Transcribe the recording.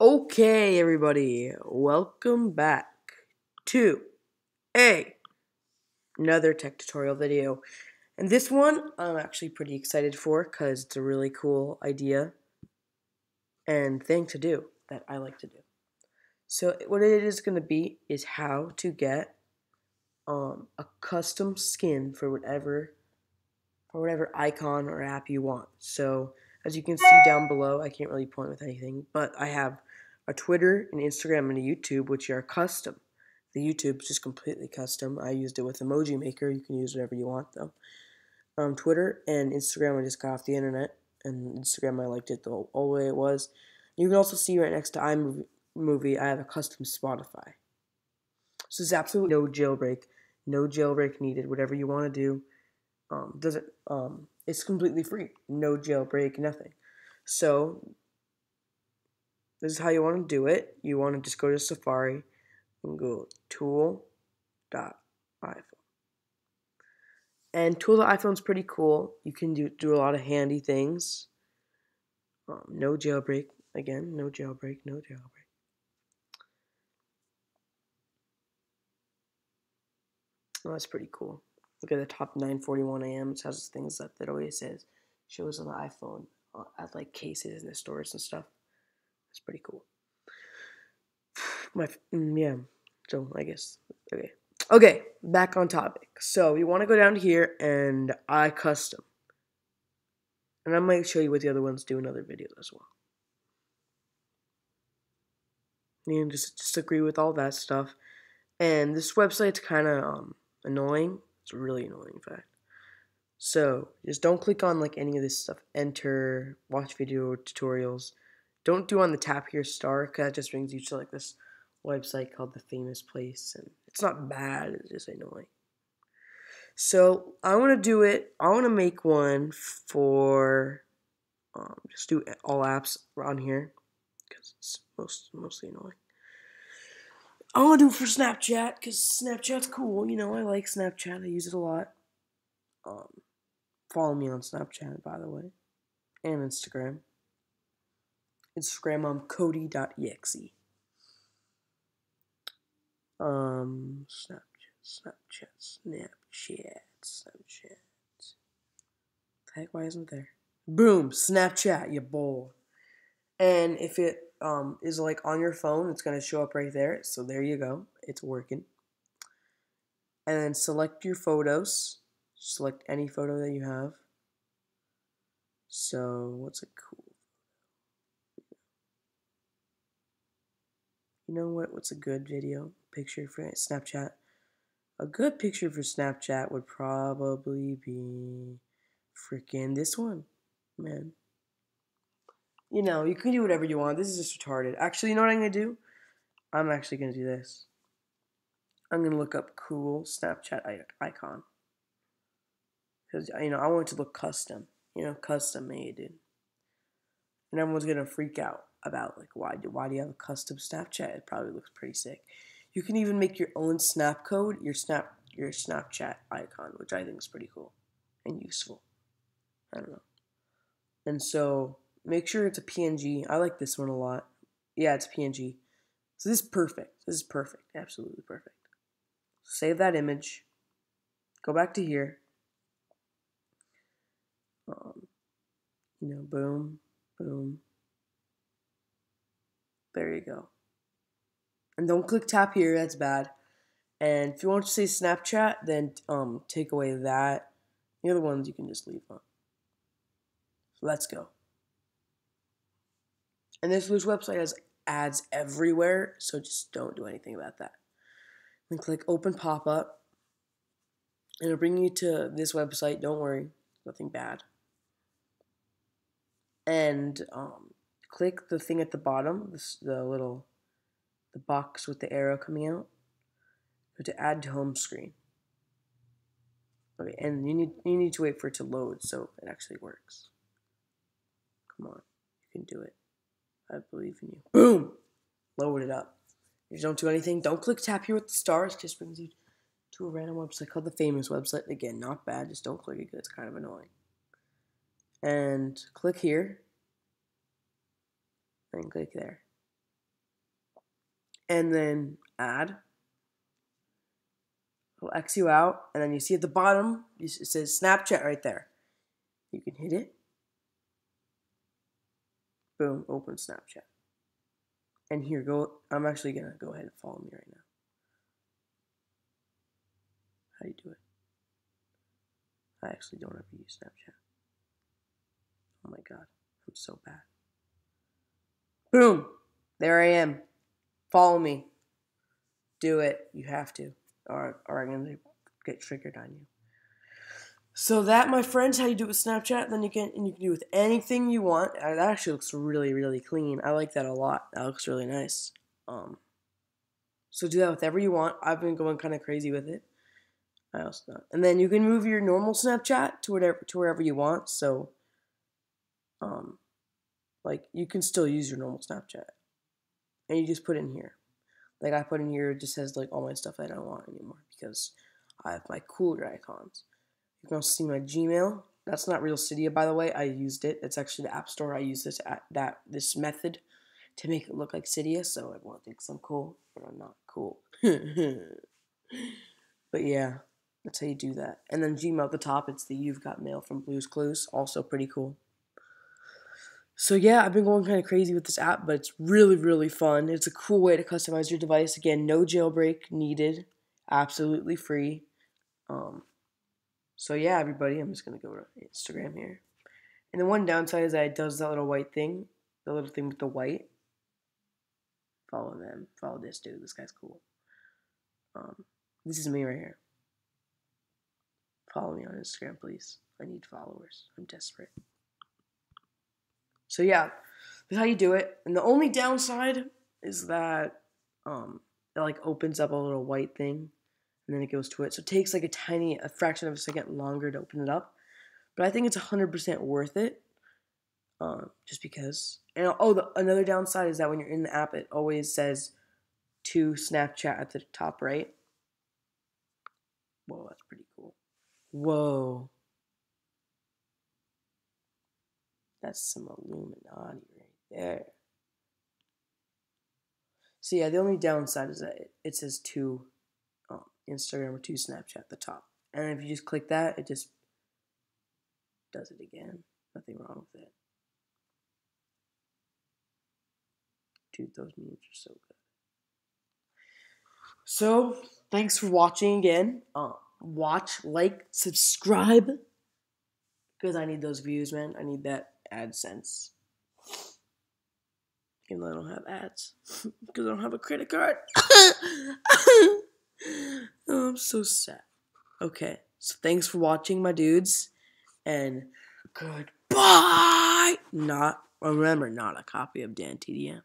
Okay, everybody, welcome back to a another tech tutorial video. And this one I'm actually pretty excited for because it's a really cool idea and thing to do that I like to do. So what it is going to be is how to get um, a custom skin for whatever for whatever icon or app you want. So as you can see down below, I can't really point with anything, but I have a Twitter, an Instagram, and a YouTube, which are custom. The YouTube is just completely custom. I used it with Emoji Maker. You can use whatever you want, though. Um, Twitter and Instagram, I just got off the internet, and Instagram, I liked it the whole, way it was. You can also see right next to iMovie, I have a custom Spotify. So there's absolutely no jailbreak, no jailbreak needed. Whatever you want to do, um, doesn't um, it's completely free, no jailbreak, nothing. So this is how you want to do it. You want to just go to Safari and go tool.iphone. And tool tool.iPhone is pretty cool. You can do, do a lot of handy things. Um, no jailbreak. Again, no jailbreak, no jailbreak. Oh, that's pretty cool. Look at the top 941 AM. It has things that it always says. Shows on the iPhone uh, at like cases in the stores and stuff. It's pretty cool. My mm, yeah. So I guess okay. Okay, back on topic. So you want to go down here and I custom. And I might show you what the other ones do in other videos as well. You just just agree with all that stuff. And this website's kind of um, annoying. It's really annoying, in fact. So just don't click on like any of this stuff. Enter, watch video tutorials. Don't do on the tap here star because that just brings you to like this website called the famous place and it's not bad it's just annoying. So i want to do it i want to make one for um, just do all apps around here because it's most mostly annoying. I want to do it for snapchat because snapchat's cool you know i like snapchat i use it a lot. Um, follow me on snapchat by the way and instagram Instagram, I'm Kody.exe. Um, Snapchat, Snapchat, Snapchat, Snapchat. Heck, why isn't there? Boom, Snapchat, you bull. And if it um, is like on your phone, it's going to show up right there. So there you go. It's working. And then select your photos. Select any photo that you have. So, what's a cool You know what? What's a good video picture for Snapchat? A good picture for Snapchat would probably be freaking this one, man. You know, you can do whatever you want. This is just retarded. Actually, you know what I'm gonna do? I'm actually gonna do this. I'm gonna look up cool Snapchat icon because uh, you know I want it to look custom. You know, custom made, dude. And everyone's gonna freak out about like why do why do you have a custom Snapchat? It probably looks pretty sick. You can even make your own snap code, your snap your Snapchat icon, which I think is pretty cool and useful. I don't know. And so make sure it's a PNG. I like this one a lot. Yeah, it's PNG. So this is perfect. This is perfect. Absolutely perfect. Save that image. Go back to here. Um, you know, boom, boom, there you go. And don't click tap here, that's bad. And if you want to say Snapchat, then um, take away that. The other ones you can just leave on. So let's go. And this, this website has ads everywhere, so just don't do anything about that. Then click open pop up. And it'll bring you to this website. Don't worry, nothing bad. And um, click the thing at the bottom, this, the little the box with the arrow coming out. Go to add to home screen. Okay, and you need you need to wait for it to load so it actually works. Come on, you can do it. I believe in you. Boom! Load it up. If you don't do anything, don't click tap here with the stars. Just brings you to a random website called the famous website. Again, not bad. Just don't click it because it's kind of annoying. And click here and click there. and then add. It'll X you out, and then you see at the bottom, it says Snapchat right there. You can hit it. Boom, open Snapchat. And here, go. I'm actually gonna go ahead and follow me right now. How do you do it? I actually don't ever use Snapchat. Oh my god, I'm so bad. Boom! There I am. Follow me. Do it. You have to. Or, or I'm going to get triggered on you. So that, my friends, how you do it with Snapchat. Then you can and you can do with anything you want. Uh, that actually looks really, really clean. I like that a lot. That looks really nice. Um, so do that with whatever you want. I've been going kind of crazy with it. I also not. And then you can move your normal Snapchat to whatever to wherever you want. So, um, like you can still use your normal Snapchat, and you just put in here. Like I put in here, it just says like all my stuff I don't want anymore because I have my cooler icons. You can also see my Gmail. That's not Real Cydia, by the way. I used it. It's actually the App Store. I use this at that this method to make it look like Cydia, so everyone thinks I'm cool, but I'm not cool. but yeah, that's how you do that. And then Gmail at the top, it's the You've Got Mail from Blue's Clues. Also pretty cool. So yeah, I've been going kind of crazy with this app, but it's really, really fun. It's a cool way to customize your device. Again, no jailbreak needed. Absolutely free. Um, so yeah, everybody, I'm just gonna go to Instagram here. And the one downside is that it does that little white thing, the little thing with the white. Follow them. Follow this dude. This guy's cool. Um, this is me right here. Follow me on Instagram, please. I need followers. I'm desperate. So yeah, that's how you do it. And the only downside is that um, it like opens up a little white thing, and then it goes to it. So it takes like a tiny, a fraction of a second longer to open it up. But I think it's 100% worth it. Uh, just because. And oh, the, another downside is that when you're in the app, it always says to Snapchat at the top right. Whoa, that's pretty cool. Whoa. That's some Illuminati right there. So yeah, the only downside is that it, says to um, Instagram or to Snapchat at the top. And if you just click that, it just does it again. Nothing wrong with it. Dude, those memes are so good. So, thanks for watching again. Uh, watch, like, subscribe. Because I need those views, man. I need that AdSense. Even though I don't have ads. because I don't have a credit card. oh, I'm so sad. Okay. So thanks for watching, my dudes. And goodbye. Not remember, not a copy of DanTDM.